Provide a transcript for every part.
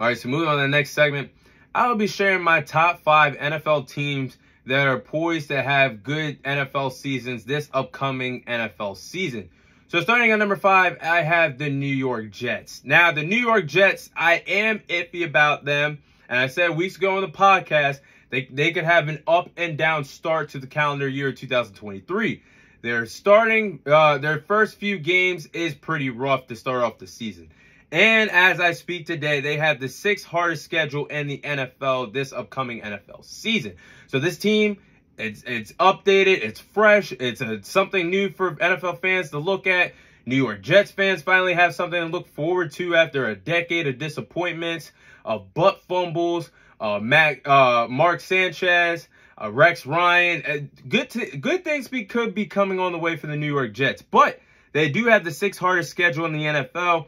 All right, so moving on to the next segment, I will be sharing my top five NFL teams that are poised to have good NFL seasons this upcoming NFL season. So starting at number five, I have the New York Jets. Now, the New York Jets, I am iffy about them. And I said weeks ago on the podcast, they, they could have an up and down start to the calendar year 2023. They're starting, uh, their first few games is pretty rough to start off the season. And as I speak today, they have the sixth hardest schedule in the NFL this upcoming NFL season. So this team, it's it's updated, it's fresh, it's a, something new for NFL fans to look at. New York Jets fans finally have something to look forward to after a decade of disappointments, of butt fumbles, uh, Mac, uh, Mark Sanchez, uh, Rex Ryan. Uh, good, good things be, could be coming on the way for the New York Jets, but they do have the sixth hardest schedule in the NFL.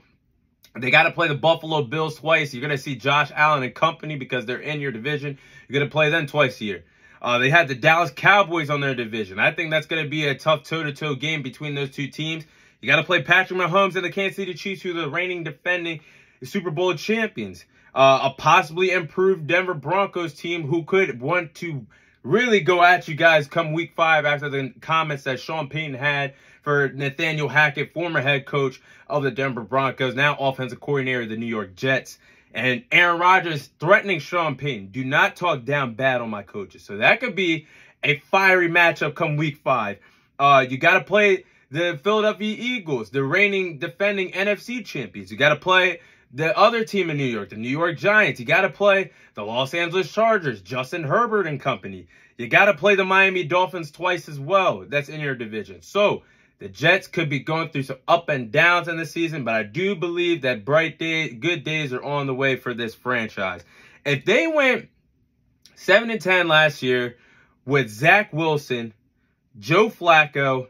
They got to play the Buffalo Bills twice. You're going to see Josh Allen and company because they're in your division. You're going to play them twice a year. Uh, they had the Dallas Cowboys on their division. I think that's going to be a tough toe-to-toe game between those two teams. You got to play Patrick Mahomes and the Kansas City Chiefs, who are the reigning defending Super Bowl champions. Uh, a possibly improved Denver Broncos team who could want to really go at you guys come week five after the comments that Sean Payton had for Nathaniel Hackett, former head coach of the Denver Broncos, now offensive coordinator of the New York Jets. And Aaron Rodgers threatening Sean Payton. Do not talk down bad on my coaches. So that could be a fiery matchup come week five. Uh, you got to play the Philadelphia Eagles, the reigning defending NFC champions. You got to play the other team in New York, the New York Giants. You got to play the Los Angeles Chargers, Justin Herbert and company. You got to play the Miami Dolphins twice as well. That's in your division. So the Jets could be going through some up and downs in the season, but I do believe that bright days, good days are on the way for this franchise. If they went 7 and 10 last year with Zach Wilson, Joe Flacco,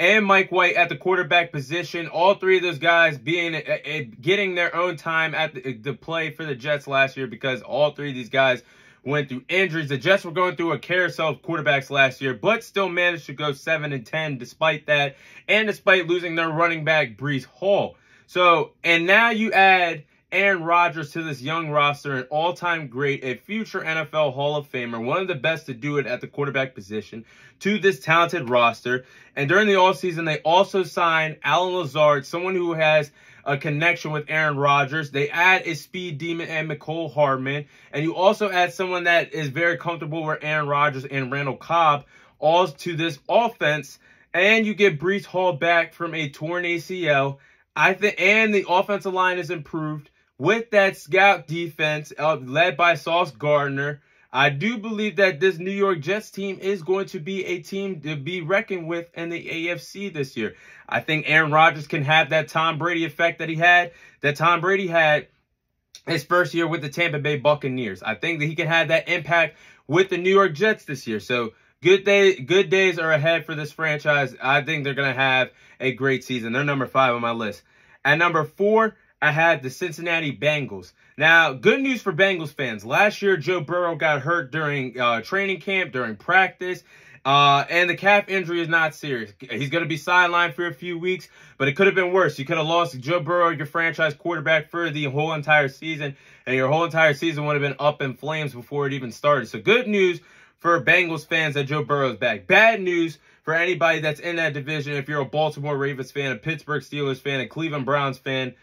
and Mike White at the quarterback position, all three of those guys being uh, uh, getting their own time at the, the play for the Jets last year because all three of these guys went through injuries. The Jets were going through a carousel of quarterbacks last year, but still managed to go 7 and 10 despite that, and despite losing their running back, Breece Hall. So, and now you add Aaron Rodgers to this young roster, an all-time great, a future NFL Hall of Famer, one of the best to do it at the quarterback position, to this talented roster. And during the offseason, they also signed Allen Lazard, someone who has – a connection with Aaron Rodgers. They add a speed demon and Mecole Hardman. And you also add someone that is very comfortable with Aaron Rodgers and Randall Cobb all to this offense. And you get Breece Hall back from a torn ACL. I think, and the offensive line is improved with that scout defense uh, led by Sauce Gardner. I do believe that this New York Jets team is going to be a team to be reckoned with in the AFC this year. I think Aaron Rodgers can have that Tom Brady effect that he had, that Tom Brady had his first year with the Tampa Bay Buccaneers. I think that he can have that impact with the New York Jets this year. So good day, good days are ahead for this franchise. I think they're going to have a great season. They're number five on my list. At number four, I had the Cincinnati Bengals. Now, good news for Bengals fans. Last year, Joe Burrow got hurt during uh, training camp, during practice, uh, and the calf injury is not serious. He's going to be sidelined for a few weeks, but it could have been worse. You could have lost Joe Burrow, your franchise quarterback, for the whole entire season, and your whole entire season would have been up in flames before it even started. So good news for Bengals fans that Joe Burrow is back. Bad news for anybody that's in that division. If you're a Baltimore Ravens fan, a Pittsburgh Steelers fan, a Cleveland Browns fan,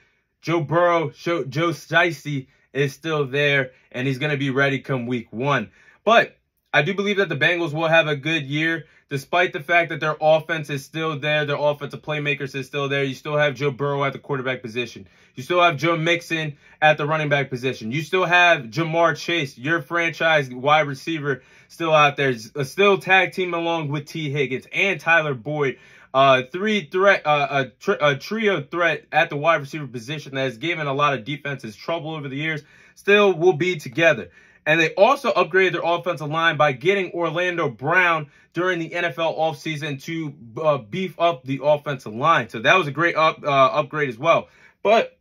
Joe Burrow, Joe, Shiesty is still there, and he's going to be ready come week one. But I do believe that the Bengals will have a good year, despite the fact that their offense is still there. Their offensive playmakers is still there. You still have Joe Burrow at the quarterback position. You still have Joe Mixon at the running back position. You still have Ja'Marr Chase, your franchise wide receiver, still out there. Uh, still tag team along with Tee Higgins and Tyler Boyd uh, three threat, uh, a, tr a trio threat at the wide receiver position that has given a lot of defenses trouble over the years, still will be together. And they also upgraded their offensive line by getting Orlando Brown during the NFL offseason to uh, beef up the offensive line. So that was a great up, uh, upgrade as well. But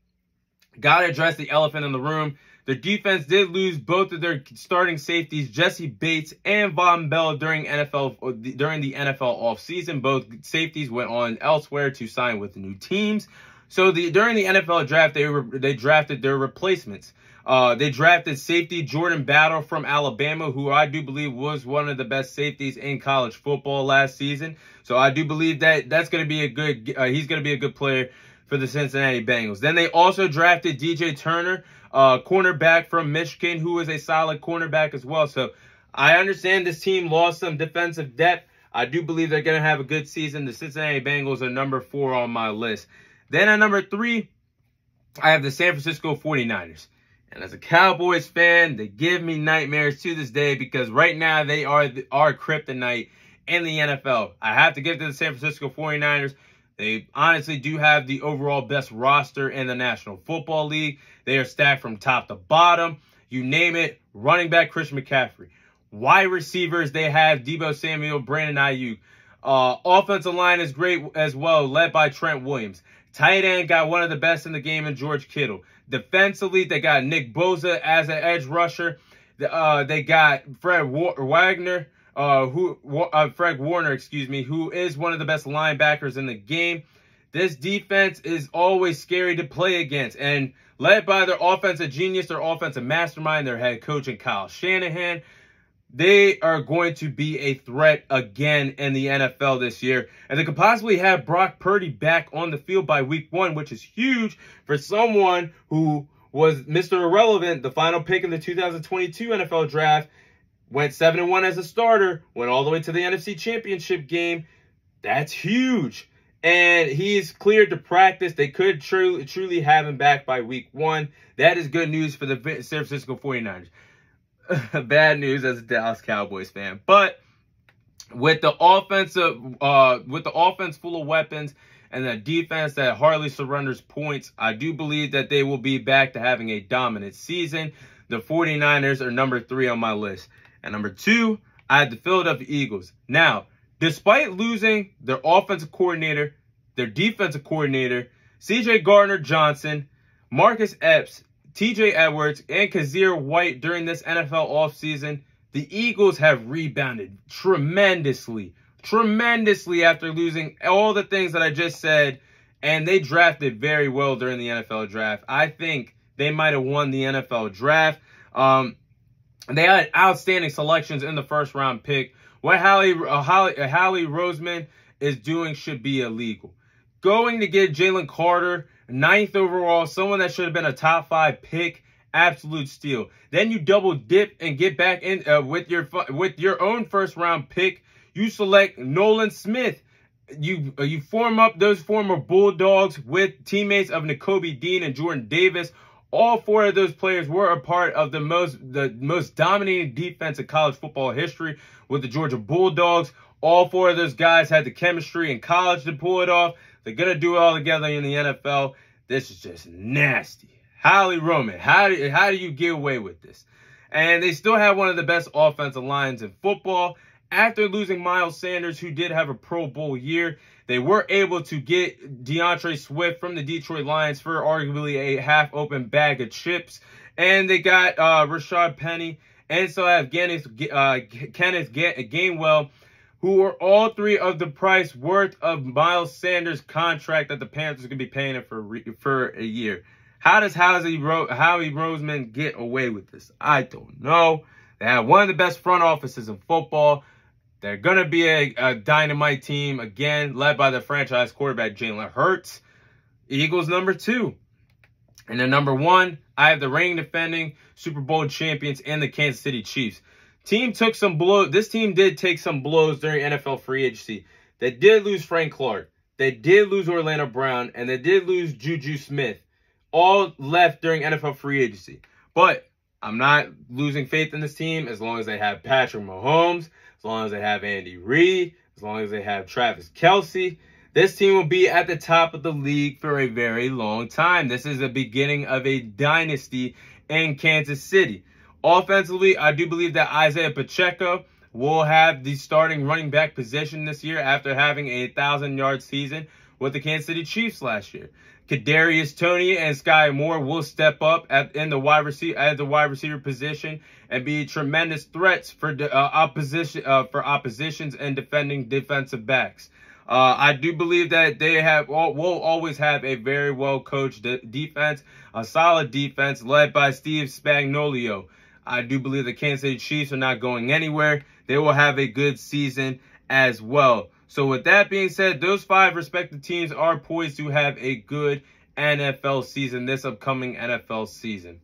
got to address the elephant in the room. Their defense did lose both of their starting safeties, Jessie Bates and Vonn Bell, during NFL during the NFL offseason. Both safeties went on elsewhere to sign with new teams. So the during the NFL draft, they were they drafted their replacements. Uh, they drafted safety Jordan Battle from Alabama, who I do believe was one of the best safeties in college football last season. So I do believe that that's going to be a good. Uh, he's going to be a good player for the Cincinnati Bengals. Then they also drafted DJ Turner, uh, cornerback from Michigan, who is a solid cornerback as well. So I understand this team lost some defensive depth. I do believe they're going to have a good season. The Cincinnati Bengals are number four on my list. Then at number three, I have the San Francisco 49ers. And as a Cowboys fan, they give me nightmares to this day because right now they are our kryptonite in the NFL. I have to give to the San Francisco 49ers. They honestly do have the overall best roster in the National Football League. They are stacked from top to bottom. You name it, running back Christian McCaffrey. Wide receivers, they have Deebo Samuel, Brandon Aiyuk. Uh, offensive line is great as well, led by Trent Williams. Tight end got one of the best in the game in George Kittle. Defensively, they got Nick Bosa as an edge rusher. Uh, they got Fred Wagner, uh, who uh, Fred Warner, excuse me, who is one of the best linebackers in the game. This defense is always scary to play against, and led by their offensive genius, their offensive mastermind, their head coach, and Kyle Shanahan they are going to be a threat again in the NFL this year. And they could possibly have Brock Purdy back on the field by week one, which is huge for someone who was Mr. Irrelevant, the final pick in the 2022 NFL draft, went 7 and 1 as a starter, went all the way to the NFC Championship game. That's huge. And he's cleared to practice. They could truly, truly have him back by week one. That is good news for the San Francisco 49ers. bad news as a Dallas Cowboys fan. But with the offensive, uh, with the offense full of weapons and the defense that hardly surrenders points, I do believe that they will be back to having a dominant season. The 49ers are number three on my list. And number two, I had the Philadelphia Eagles. Now, despite losing their offensive coordinator, their defensive coordinator, CJ Gardner Johnson, Marcus Epps, TJ Edwards, and Kyzir White during this NFL offseason, the Eagles have rebounded tremendously, tremendously after losing all the things that I just said, and they drafted very well during the NFL draft. I think they might have won the NFL draft. Um, they had outstanding selections in the first round pick. What Howie, uh, Howie, uh, Roseman is doing should be illegal. Going to get Jalen Carter ninth overall, someone that should have been a top five pick. Absolute steal. Then you double dip and get back in uh, with your with your own first round pick. You select Nolan Smith. You uh, you form up those former Bulldogs with teammates of Nakobe Dean and Jordan Davis. All four of those players were a part of the most the most dominating defense in college football history with the Georgia Bulldogs. All four of those guys had the chemistry in college to pull it off. They're going to do it all together in the NFL. This is just nasty. Howie Roseman, how do, how do you get away with this? And they still have one of the best offensive lines in football. After losing Miles Sanders, who did have a Pro Bowl year, they were able to get D'Andre Swift from the Detroit Lions for arguably a half open bag of chips. And they got uh, Rashaad Penny and so have Kenneth, uh, Kenneth Gainwell who are all three of the price worth of Miles Sanders' contract that the Panthers are going to be paying him for for a year. How does Howie, Ro- Howie Roseman get away with this? I don't know. They have one of the best front offices in football. They're going to be a, a, dynamite team, again, led by the franchise quarterback, Jalen Hurts. Eagles number two. And then number one, I have the reigning defending Super Bowl champions and the Kansas City Chiefs. Team took some blows. This team did take some blows during NFL free agency. They did lose Frank Clark. They did lose Orlando Brown. And they did lose Juju Smith. All left during NFL free agency. But I'm not losing faith in this team as long as they have Patrick Mahomes, as long as they have Andy Reid, as long as they have Travis Kelce. This team will be at the top of the league for a very long time. This is the beginning of a dynasty in Kansas City. Offensively, I do believe that Isaiah Pacheco will have the starting running back position this year after having a thousand yard season with the Kansas City Chiefs last year. Kadarius Toney and Skyy Moore will step up at in the wide receiver at the wide receiver position and be tremendous threats for uh, opposition uh, for oppositions and defending defensive backs. Uh, I do believe that they have will always have a very well coached de defense, a solid defense led by Steve Spagnuolo. I do believe the Kansas City Chiefs are not going anywhere. They will have a good season as well. So with that being said, those five respective teams are poised to have a good NFL season this upcoming NFL season.